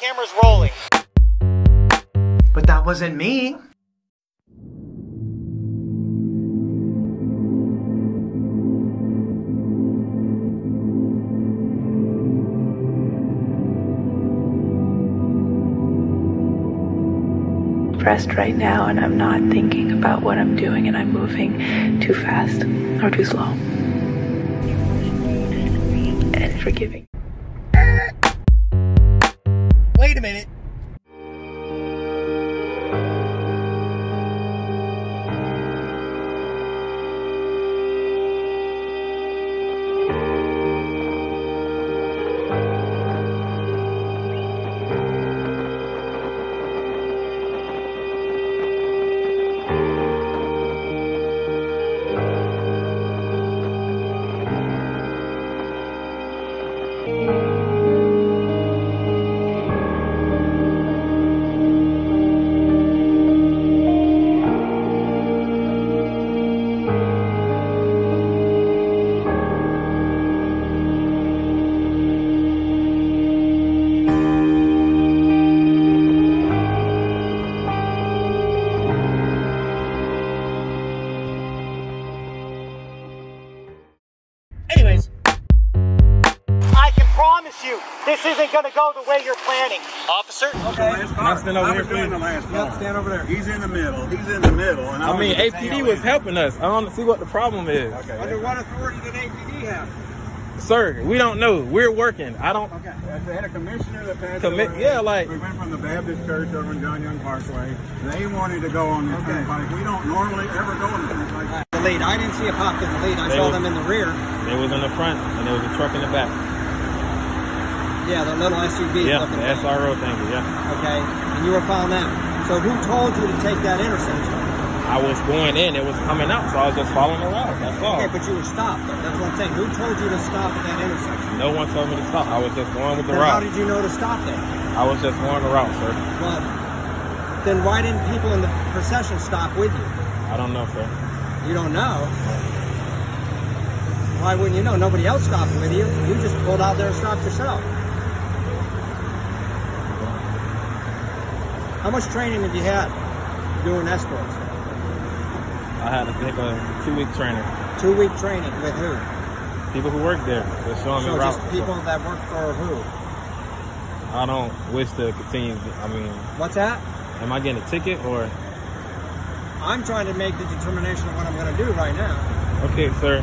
camera's rolling. But that wasn't me. Pressed right now, and I'm not thinking about what I'm doing, and I'm moving too fast or too slow. And forgiving. Stand over I here, doing please? the last Yep, stand over there. He's in the middle. He's in the middle. And I mean, was at the APD was end. helping us. I want to see what the problem is. Okay. Under what authority did APD have? Sir, we don't know. We're working. I don't. Okay. They had a commissioner that passed. Commi- over. yeah, like- we went from the Baptist church over in John Young Parkway. They wanted to go on the Okay. turnpike. We don't normally ever go on the turnpike. The lead. I didn't see a pop in the lead. I They saw was- them in the rear. They was in the front, and there was a truck in the back. Yeah, the little SUV Yeah, the. SRO thing. Yeah, Okay, and you were following them. So who told you to take that intersection? I was going in. It was coming out, so I was just following the route. That's all. Okay, but you were stopped. Though. That's one thing. Who told you to stop at that intersection? No one told me to stop. I was just going with the Then how did you know to stop there? I was just going the route, sir. Well, then why didn't people in the procession stop with you? I don't know, sir. You don't know. Why wouldn't you know? Nobody else stopped with you. You just pulled out there and stopped yourself. How much training have you had doing escorts? I had to take a two-week training. Two week training with who? People who work there, they're showing me So routes. just people that work for who? I don't wish to continue. I mean, What's that? am I getting a ticket or? I'm trying to make the determination of what I'm going to do right now. Okay, sir.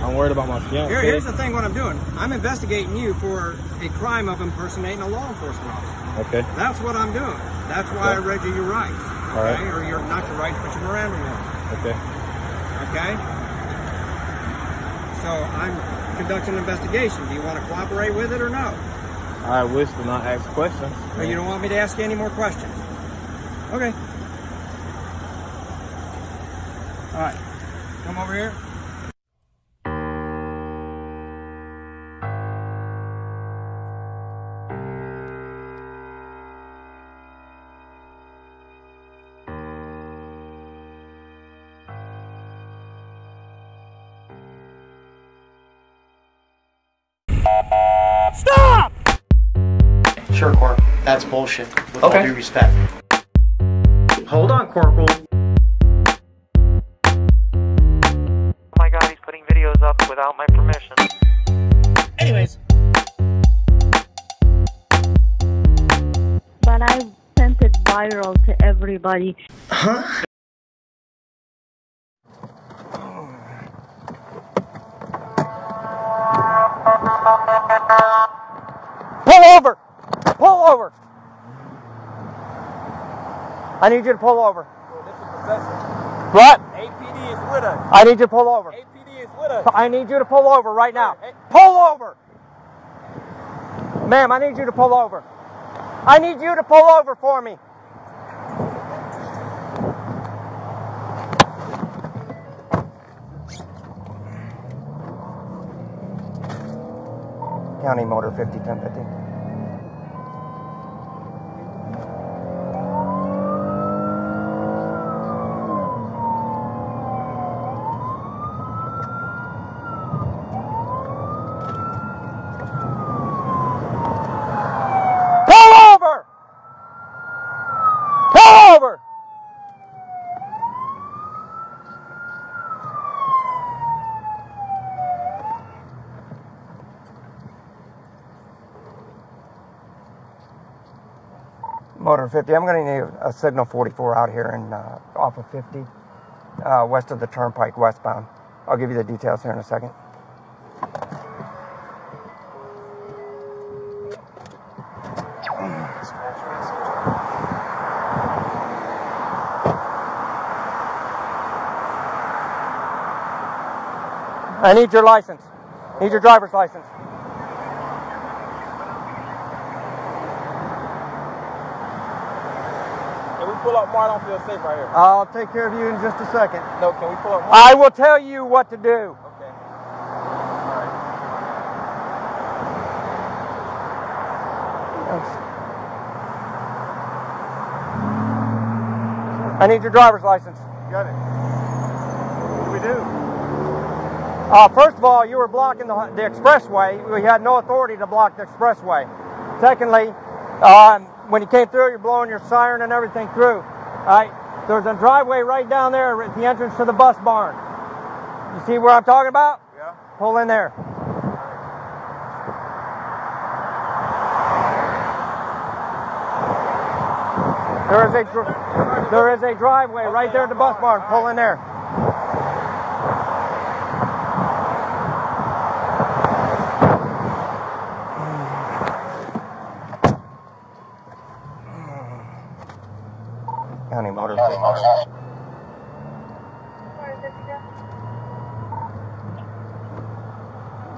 I'm worried about my fiance. Here, here's the thing what I'm doing. I'm investigating you for a crime of impersonating a law enforcement officer. Okay. That's what I'm doing. That's why I read you your rights. All right. Okay? Or your not your rights, but your Miranda warnings. Okay. Okay? So I'm conducting an investigation. Do you want to cooperate with it or no? I wish to not ask questions. You don't want me to ask you any more questions? Okay. All right. Come over here. Stop! Sure, Corp. That's bullshit. With Okay. all due respect. Hold on, Corporal. Oh my god, he's putting videos up without my permission. Anyways, but I sent it viral to everybody. Huh? pull over! Pull over! I need you to pull over. What? APD is with us. I need you to pull over. APD is with us. I need you to pull over right now. Pull over! Ma'am, I need you to pull over. I need you to pull over for me. County Motor 501050. Pull Motor 50. I'm going to need a signal 44 out here in uh, off of 50, uh, west of the Turnpike, westbound. I'll give you the details here in a second. I need your license. Need your driver's license. Can we pull up more? I don't feel safe right here. I'll take care of you in just a second. No, can we pull up more? I will tell you what to do. Okay. I need your driver's license. Got it. What do we do? Uh, first of all, you were blocking the, the expressway. We had no authority to block the expressway. Secondly, um, when you came through, you're blowing your siren and everything through. All right, there's a driveway right down there at the entrance to the bus barn. You see where I'm talking about? Yeah. Pull in there. There is a there is a driveway right there at the bus barn. Pull in there. County Motor.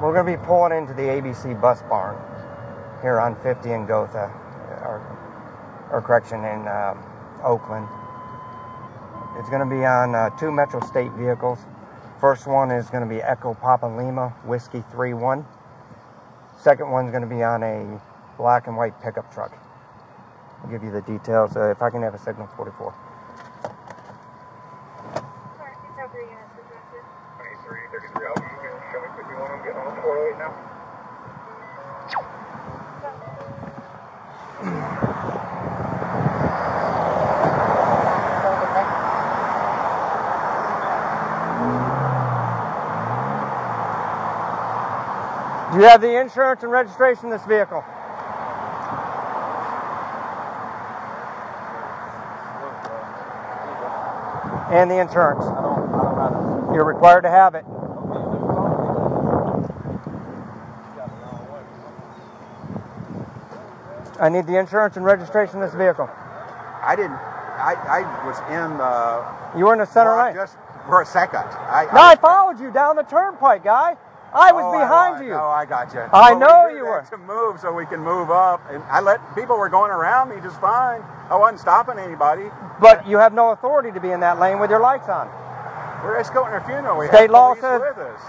We're going to be pulling into the ABC bus barn here on 50 in Gotha, or, or correction, in uh, Oakland. It's going to be on uh, two Metro State vehicles. First one is going to be Echo Papa Lima Whiskey 31. Second one's going to be on a black and white pickup truck. I'll give you the details uh, if I can have a signal 44. 2333 Alpha, you can show me 51, I'm getting on 408 now. Do you have the insurance and registration of this vehicle? And the insurance. I don't, I don't have it. You're required to have it. I need the insurance and registration of this vehicle. I didn't. I, I was in the. You were in the center lane. Just for a second. I, No, I followed you down the turnpike, guy. I was Oh, behind I, you. Oh, I got you. I we know did you were. To move so we can move up, and I let people were going around me just fine. I wasn't stopping anybody. But you have no authority to be in that lane with your lights on. We're escorting a funeral. We State have law says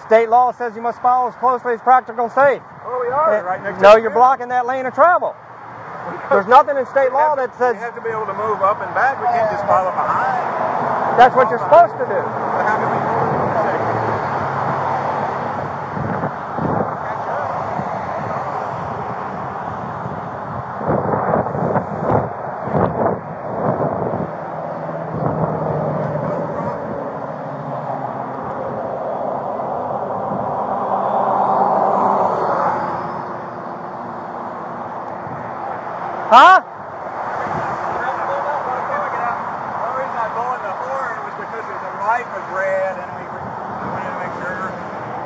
state law says you must follow as closely as practical and safe. Oh, we are Eh, right next. no, you're blocking that lane of travel. There's nothing in state law that says we have to be able to move up and back. We can't just follow behind. that's what you're supposed to do. But how can we pull it in a second? Huh? The only reason I blowing the horn was because the light was red, and we, were, we wanted to make sure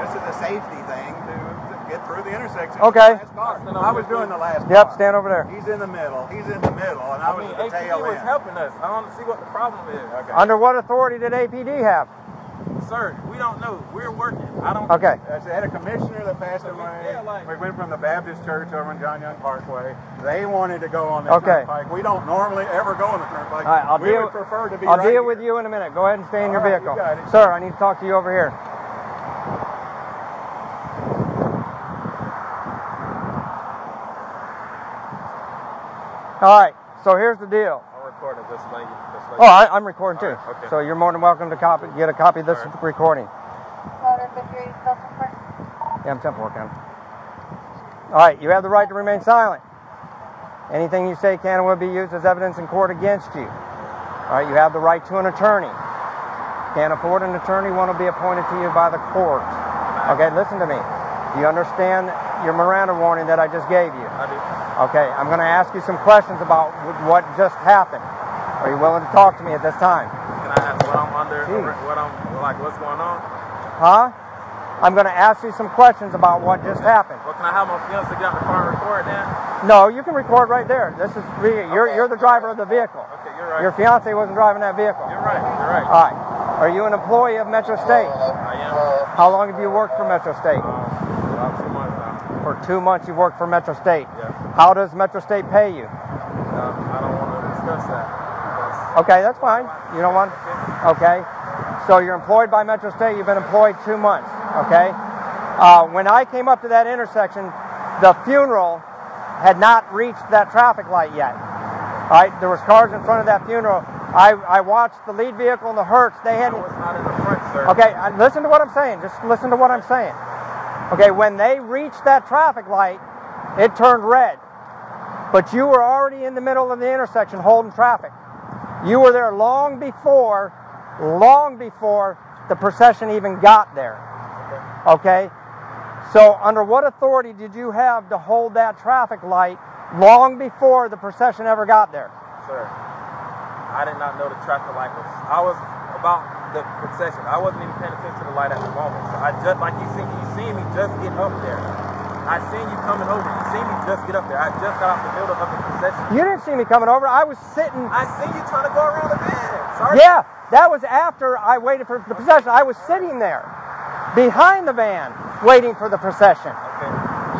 this is a safety thing to, to get through the intersection. Okay. Last car. I was doing the last. Yep, stand over there. He's in the middle. He's in the middle, and I, I was mean, at the APD tail was end. helping us. I don't see what the problem is. Okay. Under what authority did APD have? Sir, we don't know. We're working. I don't. Okay. That's- They had a commissioner that passed So we- away. yeah, like- we went from the Baptist church over on John Young Parkway. They wanted to go on the Okay. turnpike. We don't normally ever go on the turnpike. All right, I'll we deal. would prefer to be I'll right deal here. with you in a minute. Go ahead and stay in your All right, vehicle, you got it. sir. I need to talk to you over here. All right. So here's the deal. I'm recording this lady. This lady. Oh, I, I'm recording too. All right, okay. So you're more than welcome to copy, get a copy of this All right. recording. Yeah, I'm Temple County. All right, you have the right to remain silent. Anything you say can and will be used as evidence in court against you. All right, you have the right to an attorney. Can't afford an attorney, one will be appointed to you by the court. Okay, listen to me. Do you understand your Miranda warning that I just gave you? Okay, I'm going to ask you some questions about what just happened. Are you willing to talk to me at this time? Can I ask what I'm under? Jeez. What I'm like? What's going on? Huh? I'm going to ask you some questions about what just happened. Well, can I have my fiance get out the car and record now? No, you can record right there. This is you're you're the driver of the vehicle. Okay, you're right. Your fiance wasn't driving that vehicle. You're right. You're right. All right. Are you an employee of Metro State? I am. How long have you worked for Metro State? Um, about two months now. For two months you've worked for Metro State. Yes. How does Metro State pay you? Um, I don't want to discuss that. Okay, that's fine. You don't want? Okay. So you're employed by Metro State. You've been employed two months. Okay. Uh, when I came up to that intersection, the funeral had not reached that traffic light yet. All right. There was cars in front of that funeral. I, I watched the lead vehicle and the hearse. They hadn't. was not in the front, sir. Okay, listen to what I'm saying. Just listen to what I'm saying. Okay, when they reached that traffic light, it turned red. But you were already in the middle of the intersection holding traffic. You were there long before, long before the procession even got there. Okay? So, under what authority did you have to hold that traffic light long before the procession ever got there? Sir, I did not know the traffic light was. I was about the procession. I wasn't even paying attention to the light at the moment. So I just like you seen you seen me just get up there. I seen you coming over. You seen me just get up there. I just got off the middle of the procession. You didn't see me coming over. I was sitting. I seen you trying to go around the bend. Sorry. Yeah, that was after I waited for the procession. I was sitting there behind the van waiting for the procession. Okay.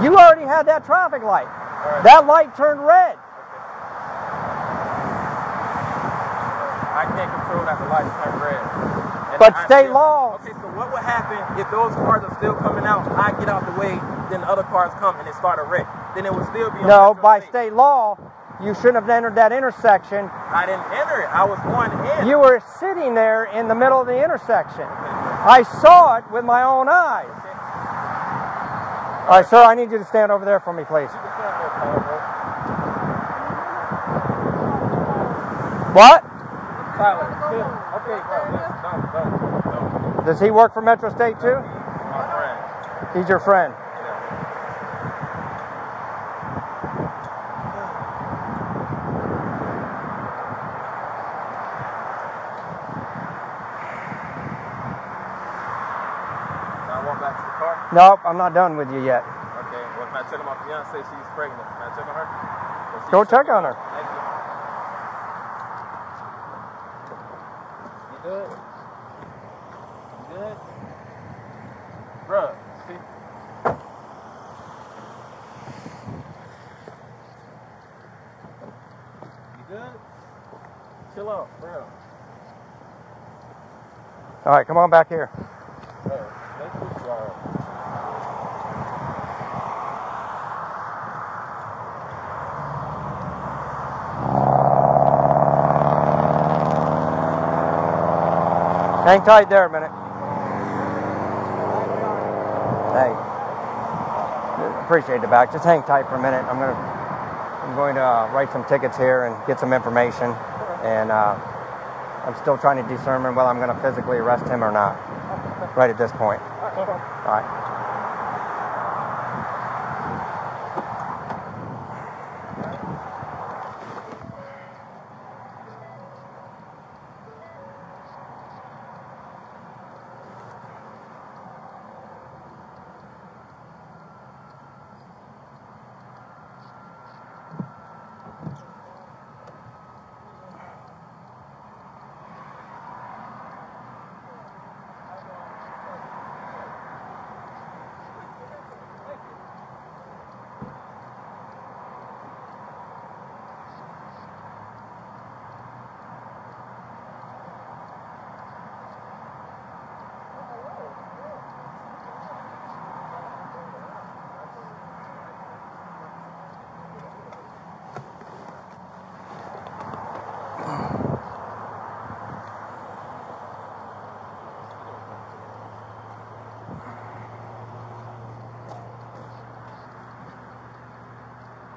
You already had that traffic light. right. That light turned red. I can't control that the light turned red. And But I state law- Okay, so what would happen if those cars are still coming out? I get out the way, then the other cars come and it start a wreck. Then it would still be on No, by State. state law, you shouldn't have entered that intersection. I didn't enter it. I was going in. You were sitting there in the middle of the intersection. I saw it with my own eyes. All right, sir, I need you to stand over there for me, please. What? Tyler. Okay, Does he work for Metro State too? My friend. He's your friend. Can I walk back to the car? Nope, I'm not done with you yet. Okay. Well, can I check on my fiance? She's pregnant. Can I check on her? Go check on her. Thank you. You good? You? Bruh, see? You good? Chill out, bro. All right, come on back here. Hang tight there a minute. Hey, appreciate the back. Just hang tight for a minute. I'm gonna, I'm going to uh, write some tickets here and get some information, and uh, I'm still trying to determine whether I'm going to physically arrest him or not. Right at this point. All right.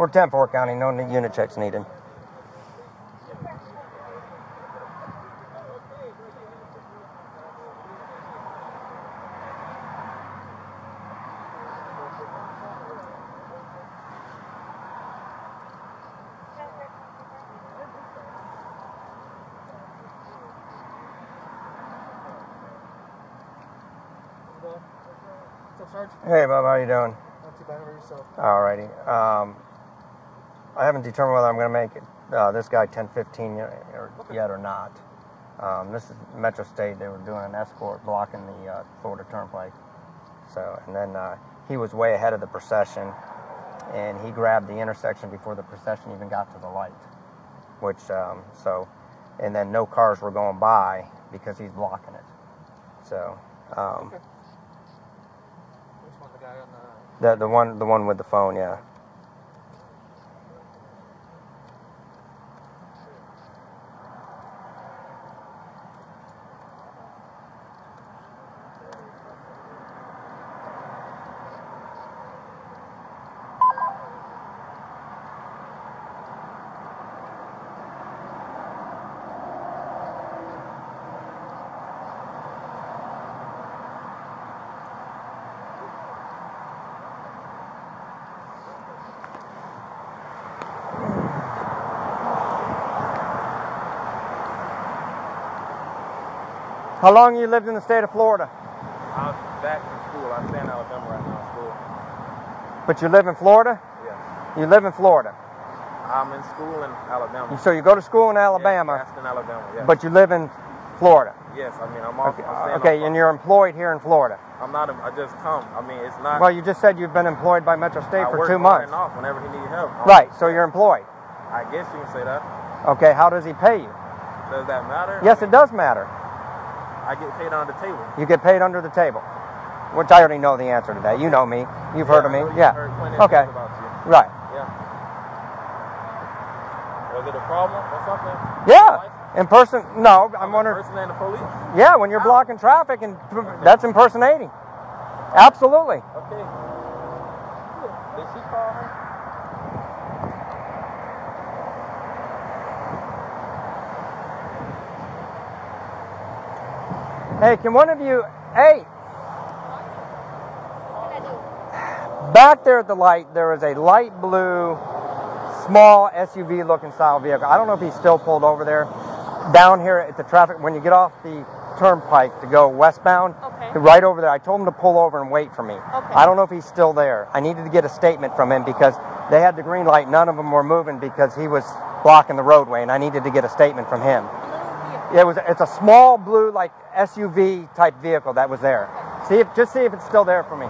We're 10-4 County, no unit checks needed. What's up, Sarge? Hey, Bob, how are you doing? Not too bad. How yourself? Alrighty. Um, I haven't determined whether I'm going to make it, uh, this guy 1015 yet or, yet or not. Um, this is Metro State. They were doing an escort blocking the uh, Florida Turnpike. So, and then uh, he was way ahead of the procession, and he grabbed the intersection before the procession even got to the light. Which, um, so, and then no cars were going by because he's blocking it. So, um, Which one? The guy on the. the the one the one with the phone, yeah. How long you lived in the state of Florida? I'm back from school. I stay in Alabama right now school. But you live in Florida? Yeah. You live in Florida. I'm in school in Alabama. So you go to school in Alabama, Yes, Gaston, Alabama. Yes. but you live in Florida. yes, I mean I'm off. Okay, I'm okay, and you're employed here in Florida. I'm not. I just come. I mean, it's not. Well, you just said you've been employed by Metro State I for two on months. off whenever he need help. I'm- Right, so you're employed. I guess you can say that. Okay, how does he pay you? Does that matter? Yes, it does matter. I get paid on the table. You get paid under the table, which I already know the answer to that. You know me. You've heard of me. Yeah. Okay. Right. Yeah. Was it a problem or something? Yeah. In person? No, I'm wondering. Impersonating the police? Yeah, when you're blocking traffic, and that's impersonating. Absolutely. Okay. Did she call her? Hey, can one of you? Hey. Back there at the light, there is a light blue, small SUV looking style vehicle. I don't know if he's still pulled over there. Down here at the traffic, when you get off the turnpike to go westbound, Okay. right over there, I told him to pull over and wait for me. Okay. I don't know if he's still there. I needed to get a statement from him because they had the green light. None of them were moving because he was blocking the roadway, and I needed to get a statement from him. It was. It's a small blue like SUV type vehicle that was there. See if just see if it's still there for me.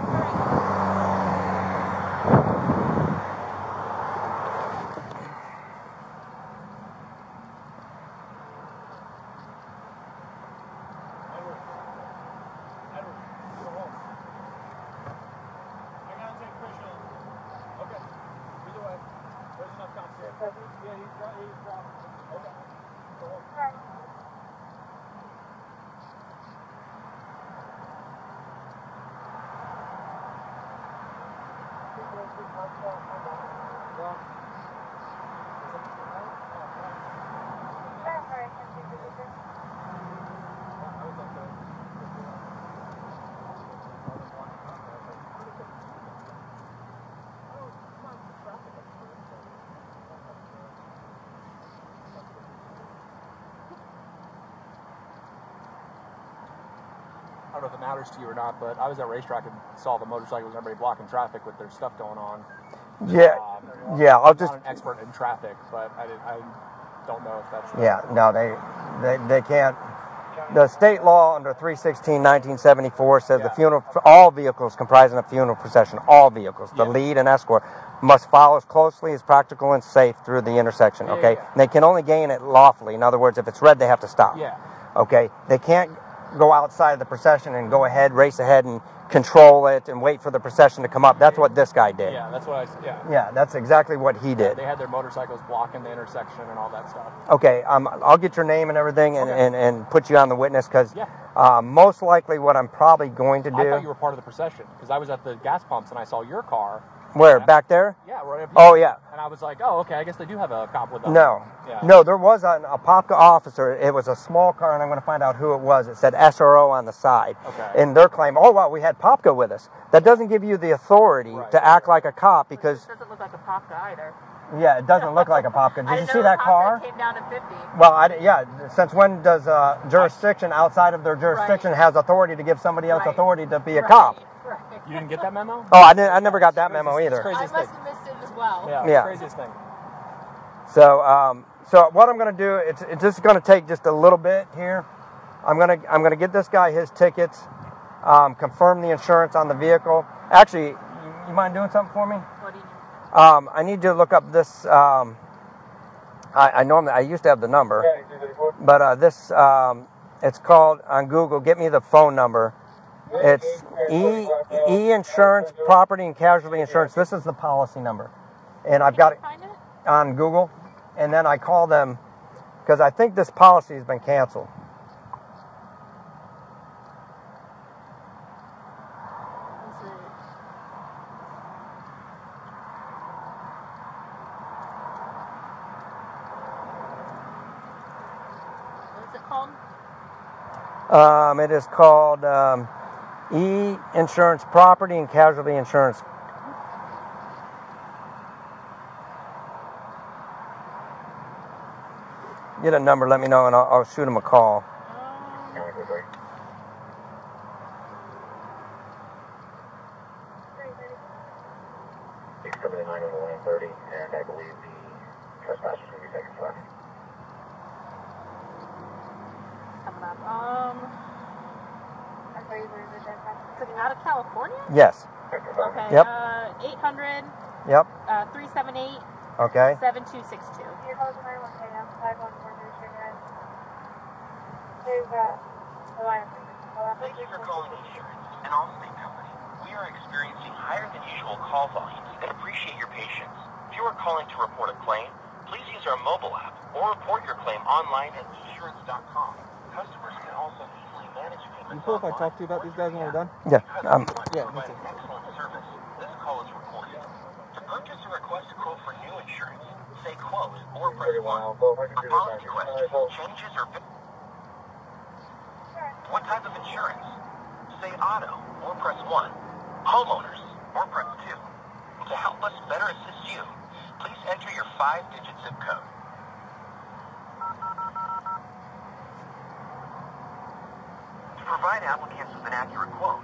Matters to you or not, but I was at RaceTrac and saw the motorcycles, everybody blocking traffic with their stuff going on. Yeah, Um, yeah. I'll I'm just not an expert in traffic, but I, didn't- I don't know if that's. yeah. No, they they they can't. The state law under 316 1974 says the funeral all vehicles comprising a funeral procession, all vehicles, the lead and escort, must follow as closely as practical and safe through the intersection. Yeah, Okay, yeah, they can only gain it lawfully. In other words, if it's red, they have to stop. Yeah. Okay, they can't go outside of the procession and go ahead, race ahead, and control it and wait for the procession to come up. That's what this guy did. Yeah, that's what I. Yeah. Yeah, that's exactly what he did. They had their motorcycles blocking the intersection and all that stuff. Okay, um, I'll get your name and everything and, Okay. and, and put you on the witness because Yeah. uh, most likely what I'm probably going to do. I thought you were part of the procession because I was at the gas pumps and I saw your car. Where? Back there? Yeah, right up Oh, yeah. And I was like, oh, okay, I guess they do have a cop with them. No. Yeah. No, there was an, Apopka officer. It was a small car, and I'm going to find out who it was. It said SRO on the side. Okay. And their claim, oh, wow, we had Apopka with us. That doesn't give you the authority to act like a cop because, it doesn't look like Apopka either. yeah, it doesn't look like Apopka. Did I you didn't see that Apopka car? Came down to 50. Well, I, yeah. Since when does uh, jurisdiction outside of their jurisdiction has authority to give somebody else authority to be a cop? You didn't get that memo? Oh, I didn't. I never got that memo either. I must have missed it as well. Yeah, Yeah. craziest thing. So, um, so what I'm going to do, it's, it's just going to take just a little bit here. I'm going to I'm going to get this guy his tickets, um, confirm the insurance on the vehicle. Actually, you, you mind doing something for me? What do you need? Um, I need you to look up this. Um, I, I normally I used to have the number, but uh, this um, it's called on Google. Get me the phone number. It's E E Insurance Property and Casualty Insurance. This is the policy number, and I've got it on Google, and then I call them because I think this policy has been canceled. What's it called? Um, it is called um, E Insurance Property and Casualty Insurance. Get a number, let me know, and I'll, I'll shoot him a call. He's coming in 911 and I believe the trespassers will be taken left. Coming up. Um. Is out of California? Yes. Okay. Yep. Uh, 800 Yep. uh, 378 Okay. 7262. Thank you for calling Esurance, an Allstate company. We are experiencing higher than usual call volumes and appreciate your patience. If you are calling to report a claim, please use our mobile app or report your claim online at esurance.com. Customers can also easily manage payments You cool if I talk to you about these guys when we're done? Yeah. Um, Yeah, me too. excellent. This call is recorded. To purchase or request a quote for new insurance, say quote or press 1. For policy changes or... What type of insurance? Say auto or press 1. Homeowners or press 2. To help us better assist you, please enter your 5-digit zip code. To provide applicants with an accurate quote,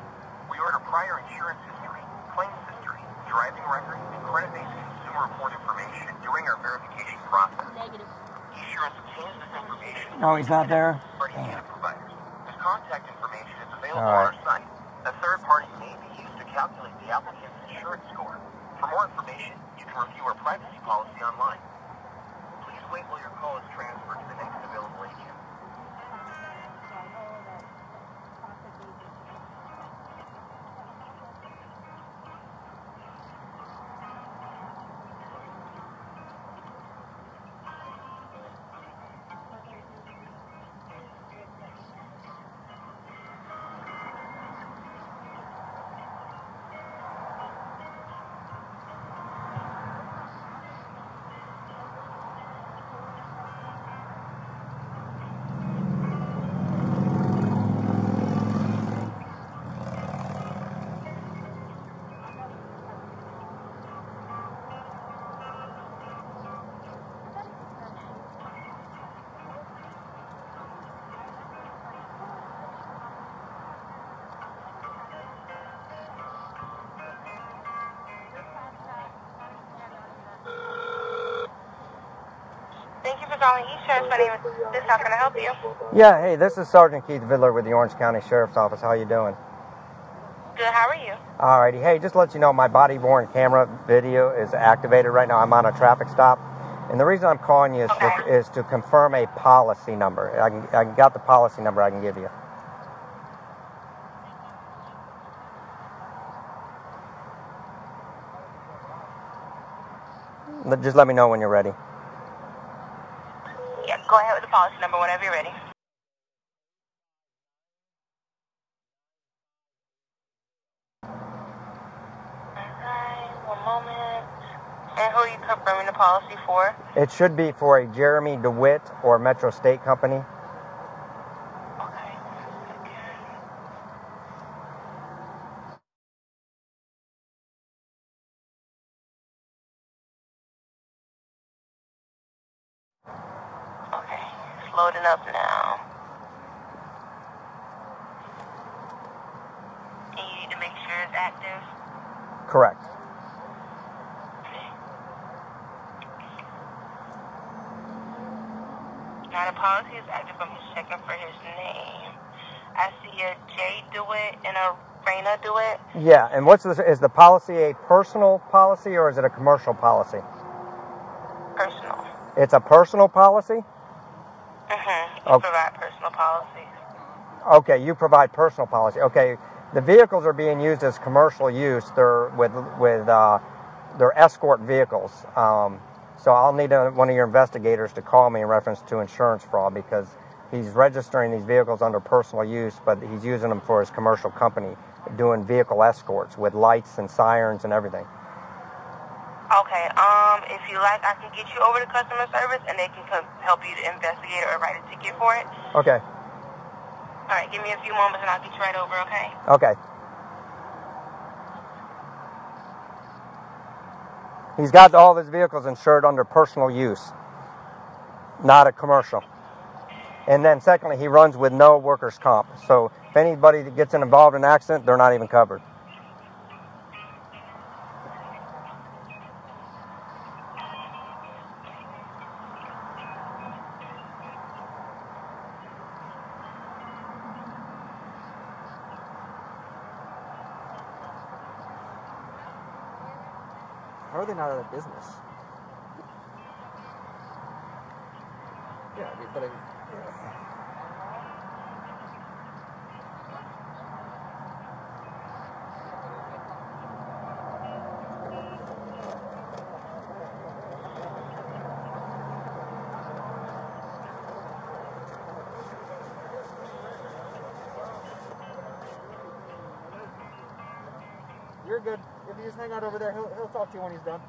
we order prior insurance history, claims history, driving records, and credit-based consumer report information during our verification process. Negative. Esurance obtains this information Oh, he's not there? third-party data providers. This contact information is available All right. on our site. A third party may be used to calculate the applicant's insurance score. For more information, you can review our privacy policy online. Please wait while your call is transferred to the next Sheriff's. How can I help you? Yeah, hey, this is Sergeant Keith Vidler with the Orange County Sheriff's Office. How you doing? Good. How are you? All righty. Hey, just let you know my body-worn camera video is activated right now. I'm on a traffic stop. And the reason I'm calling you is, okay. to, is to confirm a policy number. I, can, I got the policy number I can give you. Just let me know when you're ready. Yeah, go ahead with the policy number whenever you're ready. Alright, one moment. And who are you confirming the policy for? It should be for a Jeremy Dewitte or Metro State Company. Okay, it's loading up now. And you need to make sure it's active. Correct. Now the policy is active. I'm just checking for his name. I see a J Dewitte and a Dewitte. Yeah, and what's this? Is the policy a personal policy or is it a commercial policy? Personal. It's a personal policy? Mm-hmm. You Okay. provide personal policies. Okay, you provide personal policy. Okay, the vehicles are being used as commercial use. They're with with uh, they're escort vehicles. Um, so I'll need a, one of your investigators to call me in reference to insurance fraud because he's registering these vehicles under personal use, but he's using them for his commercial company, doing vehicle escorts with lights and sirens and everything. Okay. Um, if you like, I can get you over to customer service, and they can come help you to investigate or write a ticket for it. Okay, All right. Give me a few moments, and I'll get you right over. Okay. okay. He's got all of his vehicles insured under personal use, not a commercial. And then secondly, he runs with no workers' comp. So if anybody gets involved in an accident, they're not even covered. How are they not out of business? Yeah, I mean, but I, You're good. If you just hang out he'll talk to you when he's done.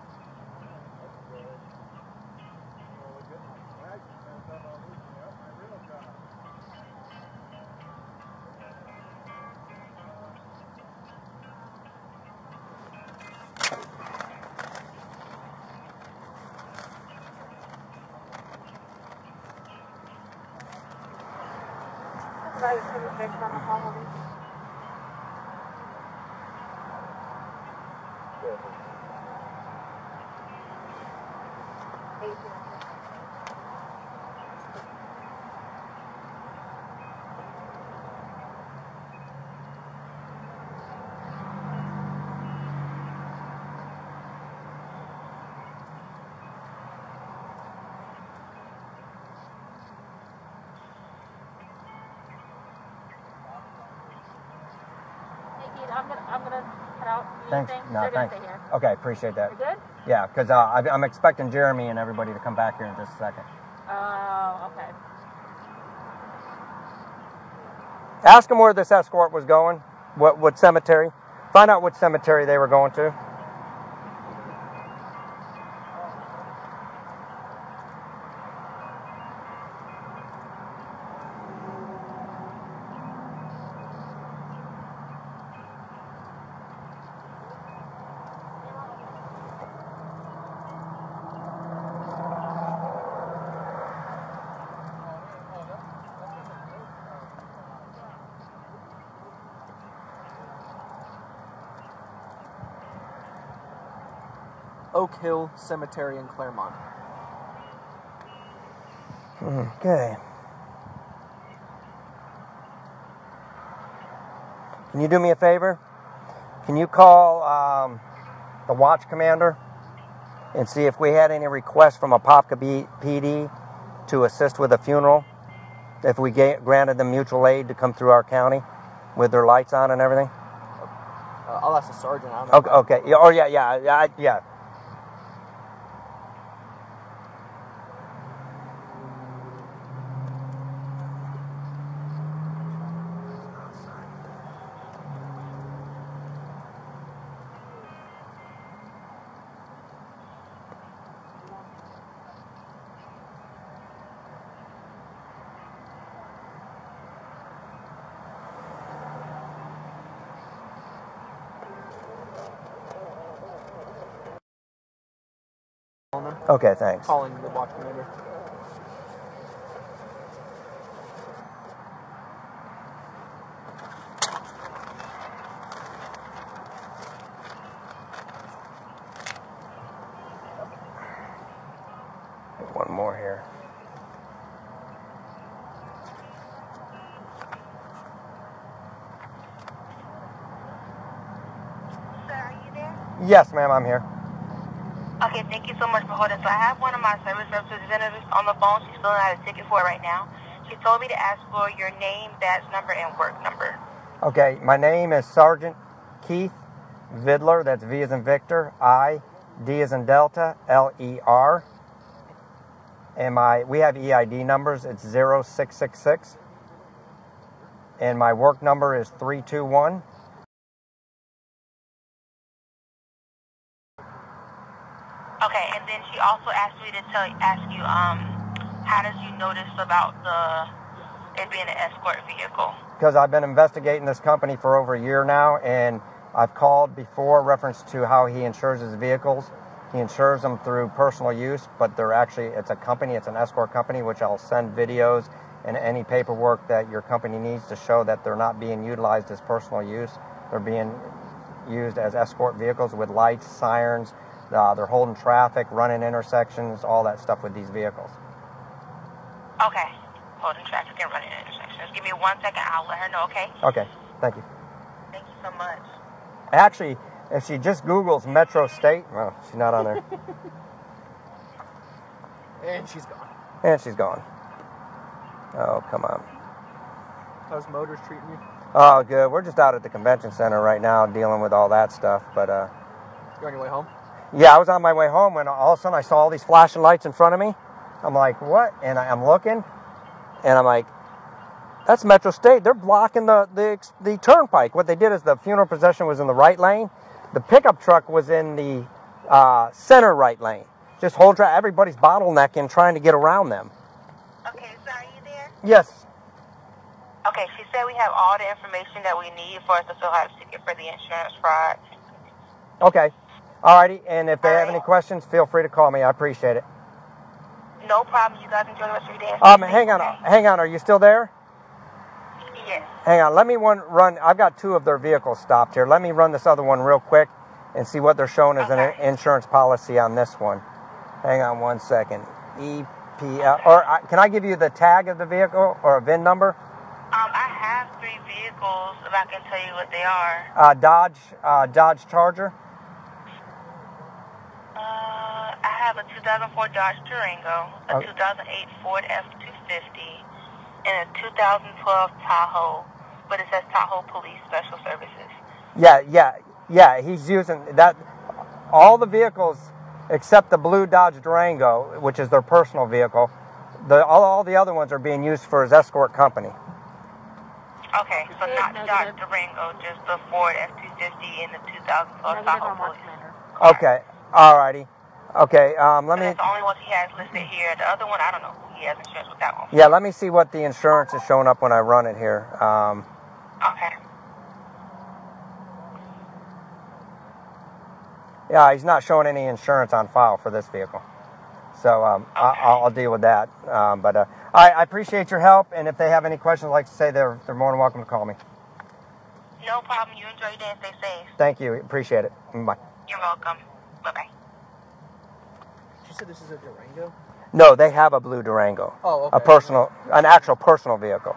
Hey, Keith, I'm gonna, I'm gonna cut out the Thanks. No, They're gonna thanks. stay here. Okay, appreciate that. You're good? Yeah, because uh, I- I'm expecting Jeremy and everybody to come back here in just a second. Oh, okay. Ask them where this escort was going, what what cemetery. Find out which cemetery they were going to. Hill Cemetery in Clermont. Okay. Can you do me a favor? Can you call um, the watch commander and see if we had any requests from Apopka B- PD to assist with a funeral? If we ga- granted them mutual aid to come through our county with their lights on and everything? Uh, I'll ask the sergeant. I don't know. Okay, okay. Oh, yeah, yeah, yeah, yeah. Okay, thanks. Calling the watch commander. One more here. Sir, are you there? Yes, ma'am, I'm here. Okay, thank you so much for holding. So I have one of my service representatives on the phone. She's filling out a ticket for it right now. She told me to ask for your name, badge number, and work number. Okay, my name is Sergeant Keith Vidler. That's V as in Victor, I, D as in Delta, L E R. And my we have EID numbers. It's 0666. And my work number is 321. Okay, and then she also asked me to tell ask you, um, how did you notice about the it being an escort vehicle? because I've been investigating this company for over a year now, and I've called before reference to how he insures his vehicles. He insures them through personal use, but they're actually it's a company, it's an escort company, which I'll send videos and any paperwork that your company needs to show that they're not being utilized as personal use. They're being used as escort vehicles with lights, sirens. Uh, they're holding traffic, running intersections, all that stuff with these vehicles. Okay, holding traffic and running intersections. Give me one second. I'll let her know. Okay. Okay, thank you. Thank you so much. Actually, if she just Googles Metro State, well, she's not on there. And she's gone. and she's gone. Oh, come on. How's Motors treating you? Oh, good. We're just out at the convention center right now dealing with all that stuff. But uh, You on your way home? Yeah, I was on my way home when all of a sudden I saw all these flashing lights in front of me. I'm like, what? And I, I'm looking, and I'm like, that's Metro State. They're blocking the, the the turnpike. What they did is the funeral procession was in the right lane. The pickup truck was in the uh, center right lane. Just hold track. Everybody's bottlenecking trying to get around them. Okay, so are you there? Yes. Okay, she said we have all the information that we need for us to fill out a ticket for the insurance fraud. Okay. Alrighty. And if they have any questions, feel free to call me. I appreciate it. No problem. You guys enjoy the rest of your day. Um, hang on, hang on. Are you still there? Yes. Hang on. Let me one run. I've got two of their vehicles stopped here. Let me run this other one real quick and see what they're showing as an insurance policy on this one. Hang on one second. EPL. Or uh, can I give you the tag of the vehicle or a VIN number? Um, I have three vehicles. If I can tell you what they are. Uh, Dodge, uh, Dodge Charger. Uh, I have a 2004 Dodge Durango, a uh, Okay. 2008 Ford F250, and a 2012 Tahoe, but it says Tahoe Police Special Services. Yeah, yeah, yeah. He's using that. All the vehicles except the blue Dodge Durango, which is their personal vehicle. The all, all the other ones are being used for his escort company. Okay, so not the Dodge Durango, just the Ford F250 and the 2012 Tahoe Police. Okay. Alrighty. Okay. Um, let me. That's the only ones he has listed here. The other one, I don't know who he has insurance with that one. Yeah, let me see what the insurance is showing up when I run it here. Um, Okay. yeah, he's not showing any insurance on file for this vehicle. So um, I, I'll, I'll deal with that. Um, but uh, I, I appreciate your help, and if they have any questions, like to say, they're, they're more than welcome to call me. No problem. You enjoy your day and stay safe. Thank you. Appreciate it. Bye. You're welcome. Bye bye. She said this is a Durango. No, they have a blue Durango. Oh, okay. A personal, an actual personal vehicle.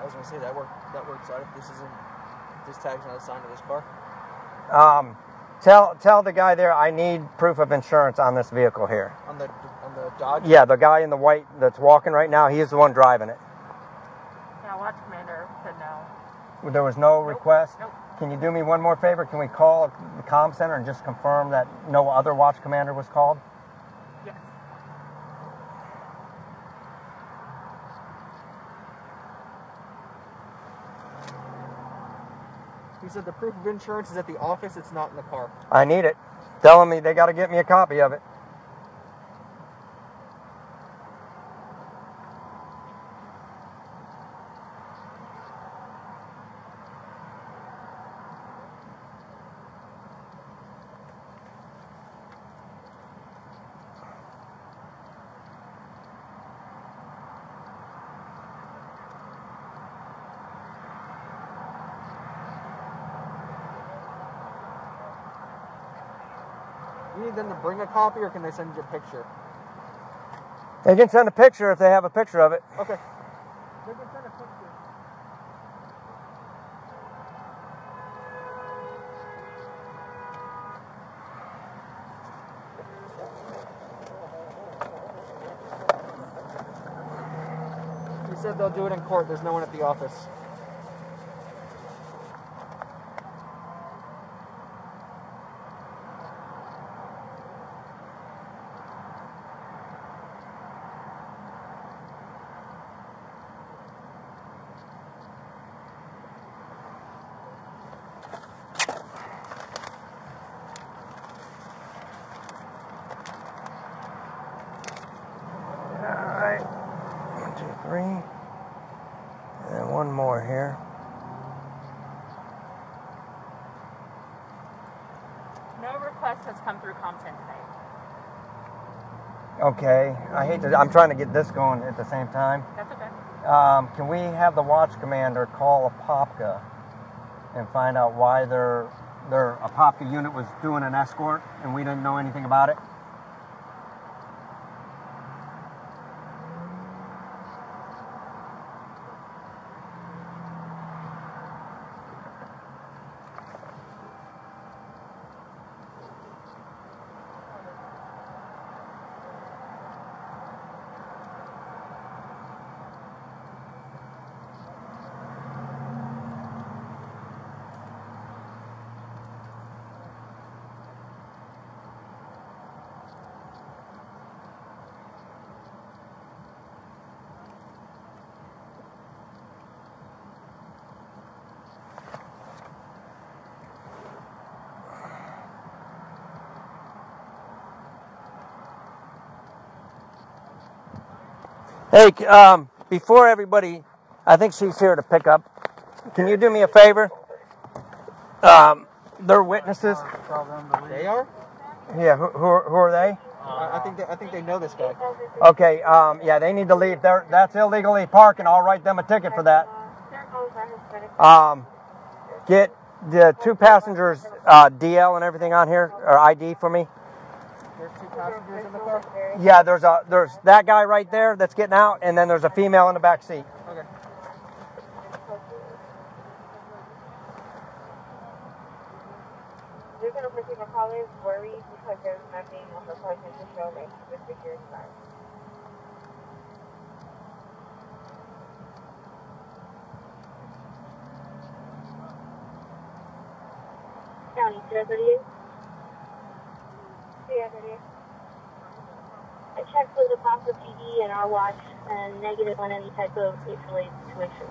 I was gonna say that work that works out if this isn't this tag's not assigned to this car. Um, tell tell the guy there I need proof of insurance on this vehicle here. On the on the Dodge. Yeah, the guy in the white that's walking right now, he is the one driving it. Yeah, watch commander said no. There was no request. Nope. Can you do me one more favor? Can we call the comm center and just confirm that no other watch commander was called? He said the proof of insurance is at the office. It's not in the car. I need it. Telling me they got to get me a copy of it. Need them to bring a copy, or can they send you a picture? They can send a picture if they have a picture of it. Okay. They can send a picture. He said they'll do it in court. There's no one at the office. All right. One, two, three. And then one more here. No request has come through Compton today. Okay. I hate to. I'm trying to get this going at the same time. That's okay. Um, can we have the watch commander call Apopka and find out why their their Apopka unit was doing an escort and we didn't know anything about it? Hey, um, before everybody, I think she's here to pick up. Can you do me a favor? Um, they're witnesses. They are. Yeah, who, who, are, who are they? I, I think they, I think they know this guy. Okay, um, yeah, they need to leave. They're, that's illegally parking. I'll write them a ticket for that. Um, get the two passengers uh, DL and everything on here, or ID for me. There's passengers in the car. Yeah, there's a there's that guy right there that's getting out, and then there's a female in the back seat. Okay. You're going to proceed for callers worried because there's nothing on the person to show that he's a security guard. County 038. 038. I checked with the Apopka PD and our watch and negative on any type of age-related situation.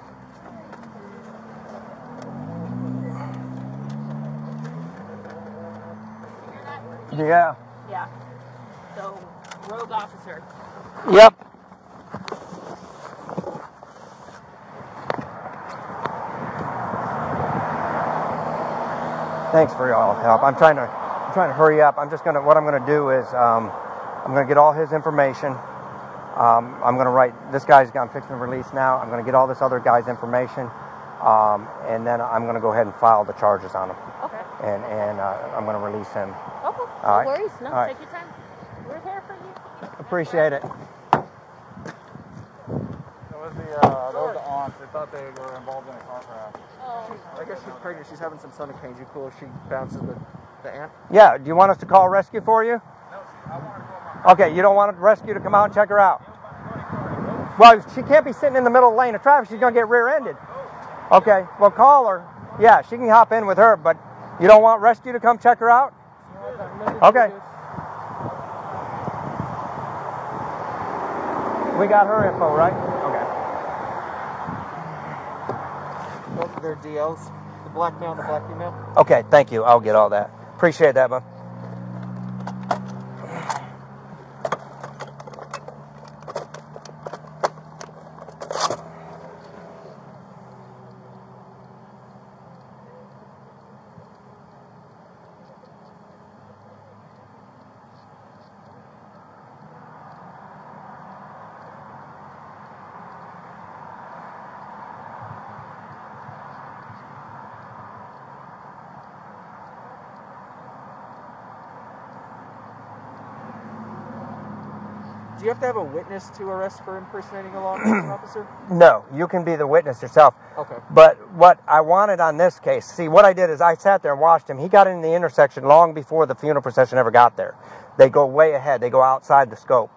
Yeah. Yeah. So, rogue officer. Yep. Thanks for y'all help. I'm trying to I'm trying to hurry up. I'm just gonna what I'm gonna do is um, I'm gonna get all his information. Um, I'm gonna write this guy's I'm fixing to release now. I'm gonna get all this other guy's information, um, and then I'm gonna go ahead and file the charges on him. Okay. And and uh, I'm gonna release him. Okay. No All right. worries. No, All right. take your time. We're here for you. Appreciate it. That was the, uh, that was. They thought they were involved in a car crash. Oh. I guess she's pregnant. She's having some stomach pains. You cool if she bounces the, the ant? Yeah. Do you want us to call rescue for you? Okay. You don't want rescue to come out and check her out. Well, she can't be sitting in the middle of the lane of traffic. She's gonna get rear-ended. Okay. Well, call her. Yeah, she can hop in with her, but you don't want rescue to come check her out. Okay. We got her info, right? Okay. Both of their DLs. The black male and the black female. Okay. Thank you. I'll get all that. Appreciate that, bud. Witness to arrest for impersonating a law enforcement officer? No, you can be the witness yourself. Okay. But what I wanted on this case, see, what I did is I sat there and watched him. He got in the intersection long before the funeral procession ever got there. They go way ahead. They go outside the scope.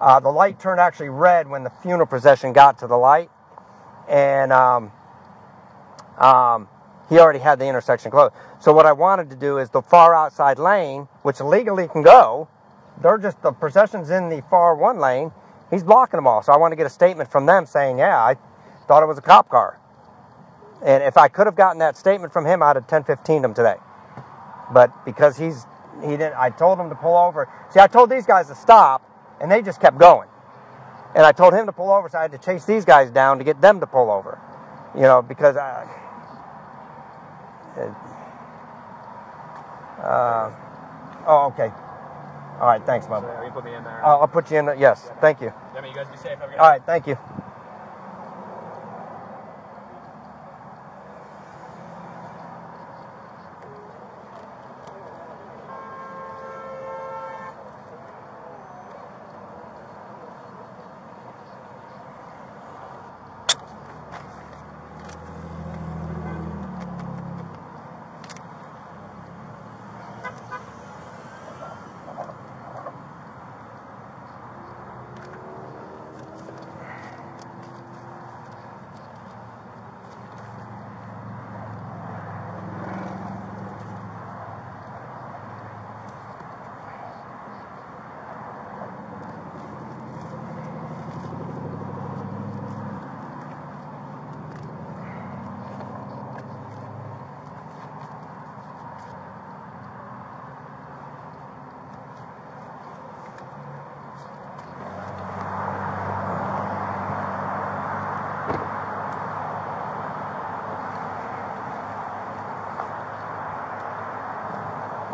Uh, the light turned actually red when the funeral procession got to the light, and um, um, he already had the intersection closed. So what I wanted to do is the far outside lane, which legally can go, they're just the procession's in the far one lane. He's blocking them all. So I want to get a statement from them saying, "Yeah, I thought it was a cop car." And if I could have gotten that statement from him, I'd have 10-15 him today. But because he's he didn't, I told him to pull over. See, I told these guys to stop, and they just kept going. And I told him to pull over, so I had to chase these guys down to get them to pull over. You know, because I. Uh, oh, okay. All right, thanks, Bubba. So, you put me in there. I'll, I'll put you in. The, yes, thank you. I mean, you guys be safe. Have a good All right, thank you.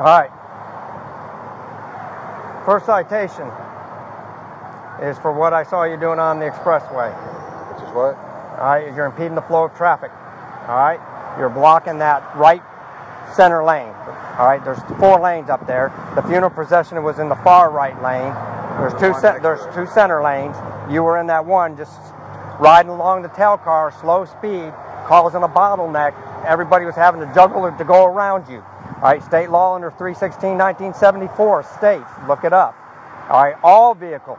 All right. First citation is for what I saw you doing on the expressway. Which is what? All right, you're impeding the flow of traffic. All right, you're blocking that right center lane. All right, there's four lanes up there. The funeral procession was in the far right lane. There's two there's two center lanes. You were in that one, just riding along the tail car, slow speed, causing a bottleneck. Everybody was having to juggle to go around you. All right, state law under 316 1974 states, look it up. All right, all vehicles,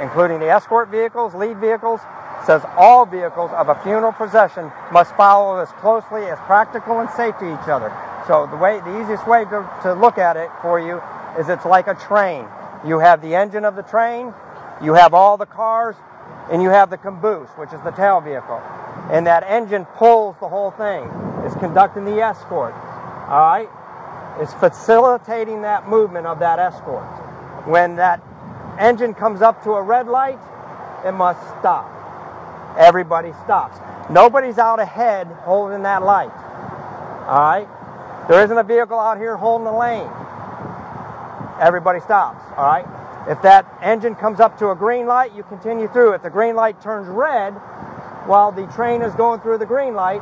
including the escort vehicles, lead vehicles, says all vehicles of a funeral procession must follow as closely as practical and safe to each other. So the way, the easiest way to, to look at it for you is it's like a train. You have the engine of the train, you have all the cars, and you have the caboose, which is the tail vehicle. And that engine pulls the whole thing. It's conducting the escort. All right? It's facilitating that movement of that escort. When that engine comes up to a red light, it must stop. Everybody stops. Nobody's out ahead holding that light. All right? There isn't a vehicle out here holding the lane. Everybody stops. All right? If that engine comes up to a green light, you continue through. If the green light turns red while the train is going through the green light,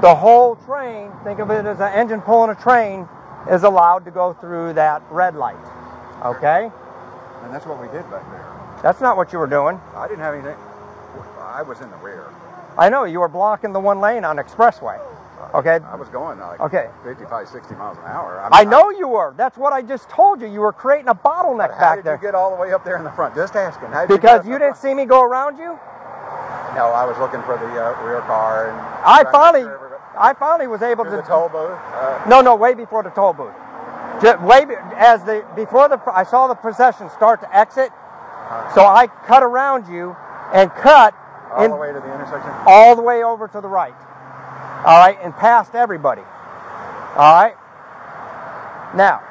the whole train, think of it as an engine pulling a train, is allowed to go through that red light. Okay? And that's what we did back there. That's not what you were doing. I didn't have anything. I was in the rear. I know you were blocking the one lane on expressway. Okay? I was going like Okay. 55, 60 miles an hour. I know you were. That's what I just told you. You were creating a bottleneck How back did there. you get all the way up there in the front? Just asking. How did Because you, you didn't see me go around you? No, I was looking for the uh, rear car and. I trying to make finally, I finally was able to. the toll booth. Uh, No, no, way before the toll booth. Just way be, as the before the I saw the procession start to exit, so I cut around you and cut all in, the way to the intersection. all the way over to the right. All right, and past everybody. All right. Now,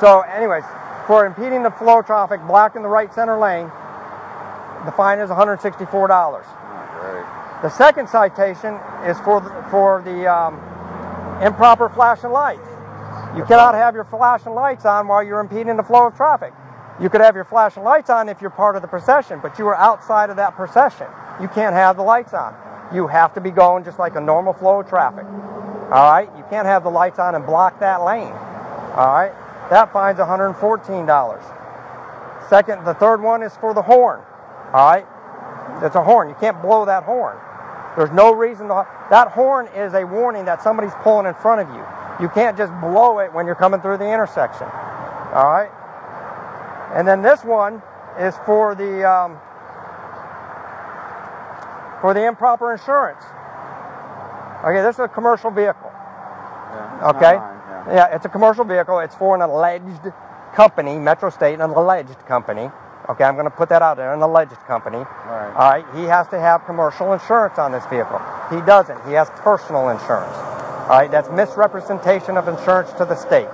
so anyways, for impeding the flow of traffic, blocking the right center lane, the fine is $164. The second citation is for the, for the um, improper flashing lights. You cannot have your flashing lights on while you're impeding the flow of traffic. You could have your flashing lights on if you're part of the procession, but you are outside of that procession. You can't have the lights on. You have to be going just like a normal flow of traffic. All right? You can't have the lights on and block that lane. All right? That fine's $114. Second, the third one is for the horn. All right? It's a horn. You can't blow that horn. There's no reason to. That horn is a warning that somebody's pulling in front of you. You can't just blow it when you're coming through the intersection. All right? And then this one is for the um, for the improper insurance. Okay, this is a commercial vehicle. it's Okay? mine, yeah. it's a commercial vehicle. It's for an alleged company, Metro State, an alleged company. Okay, I'm going to put that out there, an alleged company. Right. All right, he has to have commercial insurance on this vehicle. He doesn't. He has personal insurance. All right, that's misrepresentation of insurance to the state.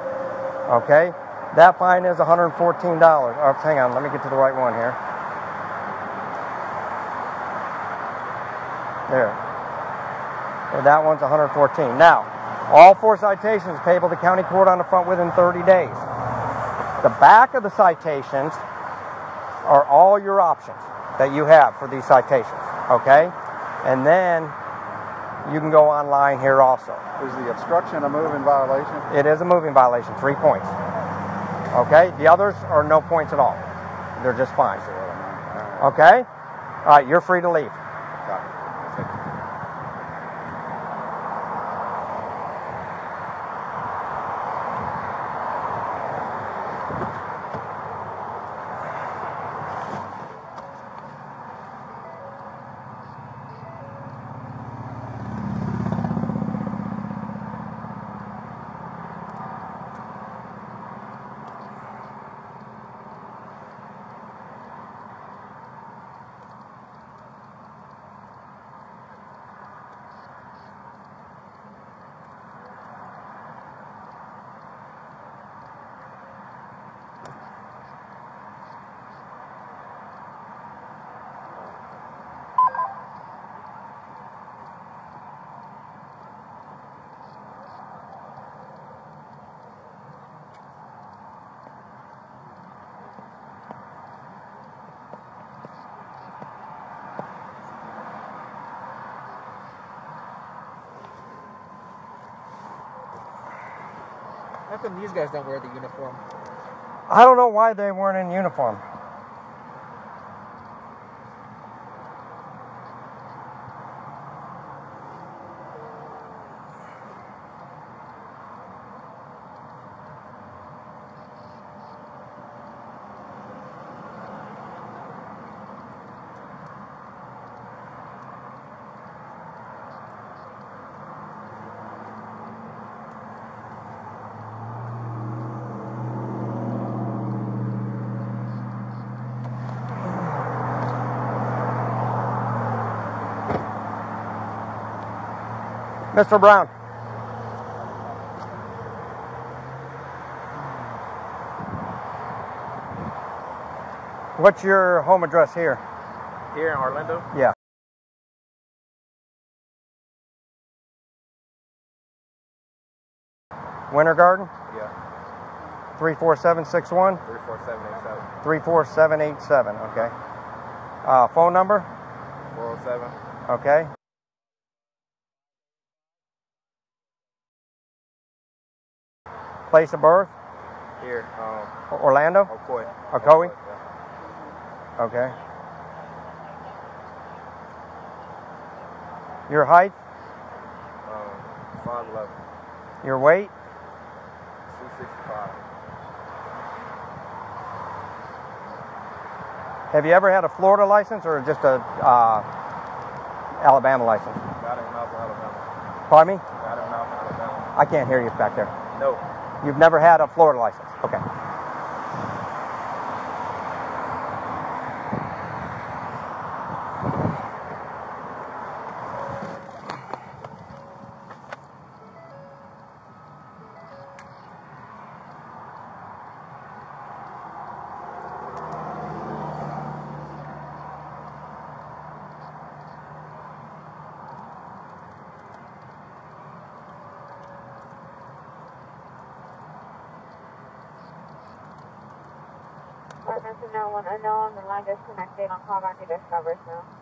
Okay, that fine is $114. Oh, hang on, let me get to the right one here. There. And that one's 114. Now, all four citations payable to county court on the front within 30 days. The back of the citations are all your options that you have for these citations, okay? And then you can go online here also. Is the obstruction a moving violation? It is a moving violation, three points. Okay? The others are no points at all. They're just fine. Okay? All right, you're free to leave. These guys don't wear the uniform? I don't know why they weren't in uniform. Mr. Brown. What's your home address here? Here in Orlando? Yeah. Winter Garden? Yeah. 34761? 34787. 34787, okay. Uh, phone number? 407. Okay. Place of birth? Here, um, Orlando? Ocoee. Ocoee? Okay. Your height? Um, 5'11. Your weight? 265. Have you ever had a Florida license or just a uh, Alabama license? Got it in Malta, Alabama. Pardon me? Got it in Alabama. I can't hear you back there. No. You've never had a Florida license? Okay. Partners unknown, the line disconnected on call back to discover now.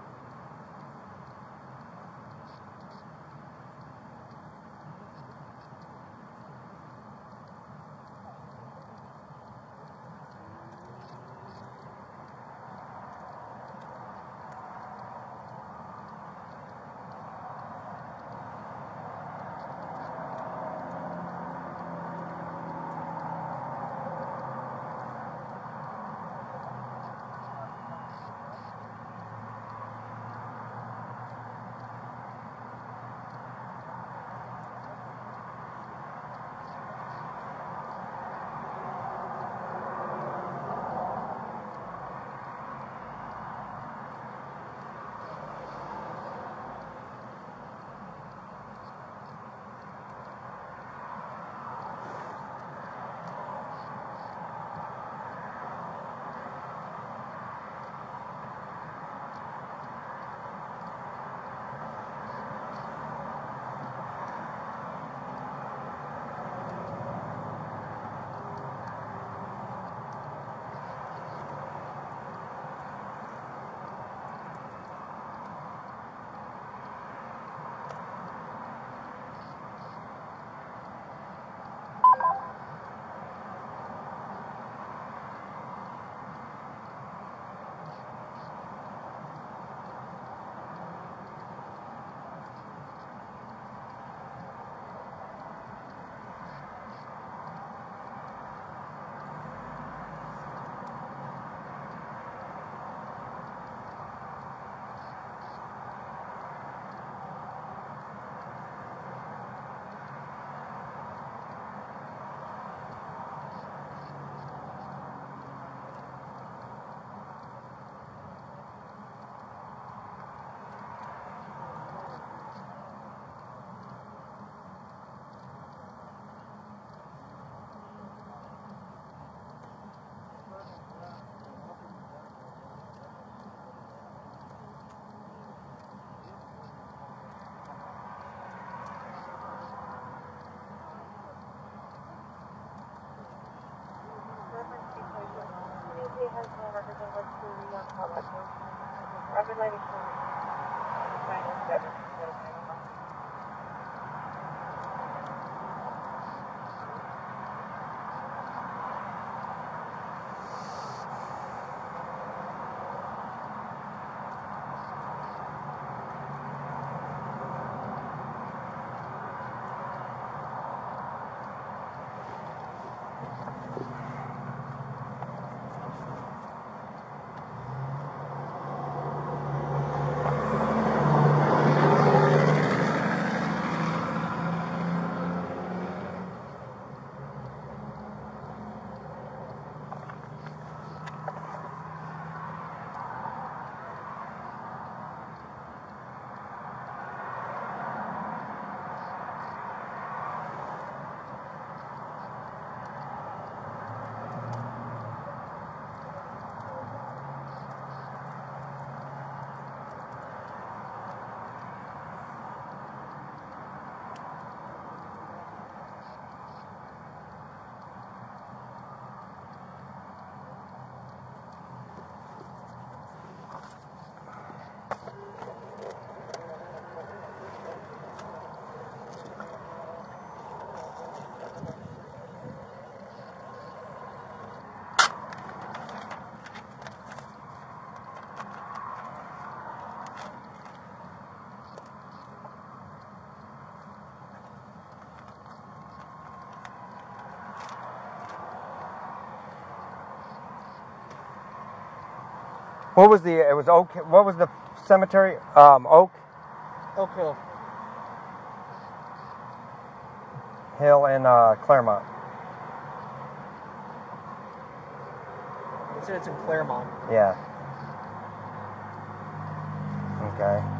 What was the? It was Oak. What was the cemetery? Um, Oak Oak Hill. Hill in uh, Clermont. They said it's in Clermont. Yeah. Okay.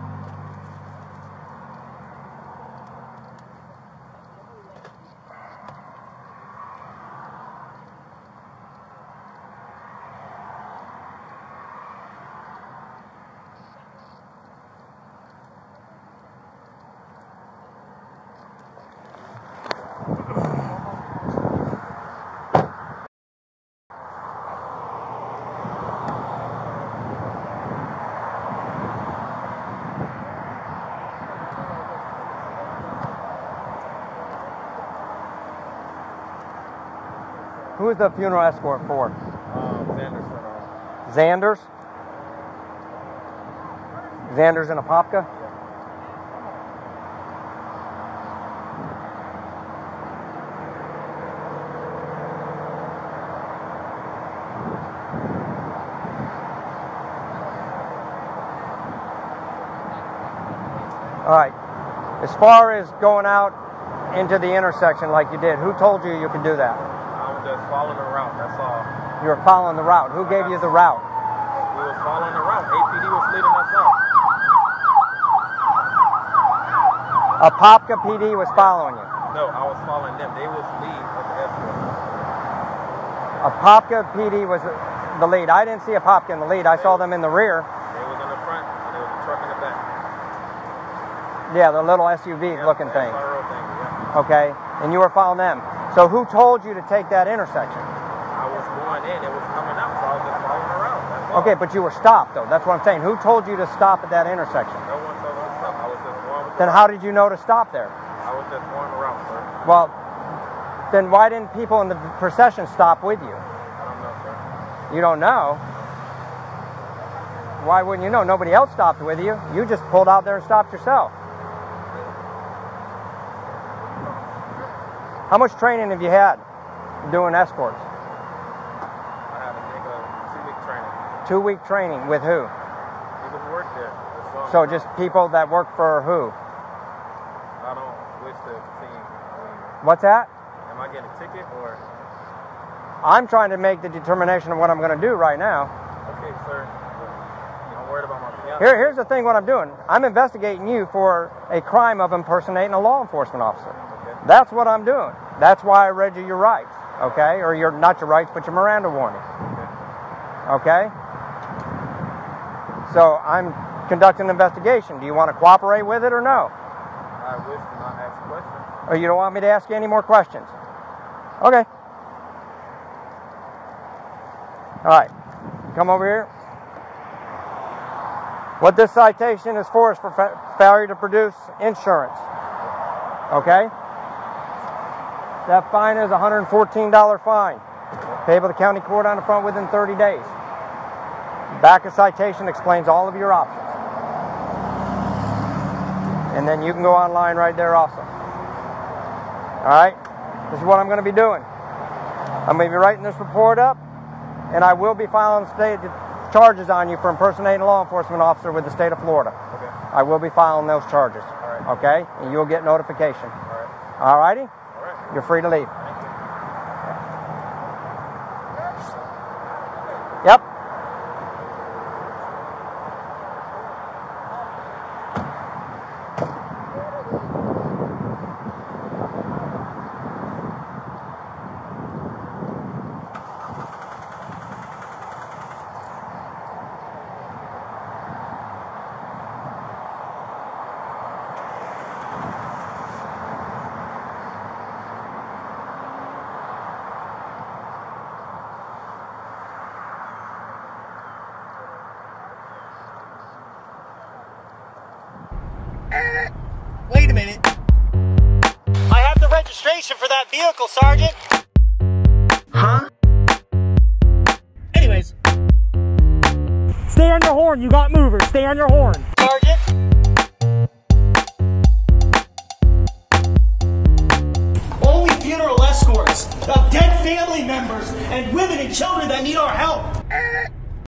Is the funeral escort for? Um, Sanderson. Uh, Xander's? Xander's in Apopka? All right. As far as going out into the intersection like you did, who told you you could do that? Just following the route. That's all. You were following the route. Who gave you the route? We were following the route. APD was leading us out. Apopka PD was following you. No, I was following them. They was lead of the escort. Apopka PD was the lead. I didn't see Apopka in the lead. I saw them in the rear. They was in the front, and there was a truck in the back. Yeah, the little SUV looking thing. Thing, yeah. Okay. And you were following them. So who told you to take that intersection? I was going in. It was coming out, so I was just following route. Okay, but you were stopped though. That's what I'm saying. Who told you to stop at that intersection? No one told me to stop. I was just going Then how did you know to stop there? I was just going around, sir. Well, then why didn't people in the procession stop with you? I don't know, sir. You don't know. Why wouldn't you know? Nobody else stopped with you. You just pulled out there and stopped yourself. How much training have you had doing escorts? I had a uh, two-week training. Two week training with who? People who work there. So just people that work for who? I don't wish to mean, What's that? am I getting a ticket or? I'm trying to make the determination of what I'm going to do right now. Okay, sir. I'm worried about my fiance. Here, here's the thing what I'm doing. I'm investigating you for a crime of impersonating a law enforcement officer. That's what I'm doing. That's why I read you your rights, okay? Or your not your rights, but your Miranda warning. Okay? So I'm conducting an investigation. Do you want to cooperate with it or no? I wish to not ask questions. Oh, you don't want me to ask you any more questions? Okay. All right. Come over here. What this citation is for is for fa- failure to produce insurance. Okay? That fine is a $114 fine. Payable to county court on the front within 30 days. Back of citation explains all of your options. And then you can go online right there also. All right? This is what I'm going to be doing. I'm going to be writing this report up, and I will be filing state charges on you for impersonating a law enforcement officer with the state of Florida. Okay. I will be filing those charges. right. Okay? And you'll get notification. All right. All righty? You're free to leave.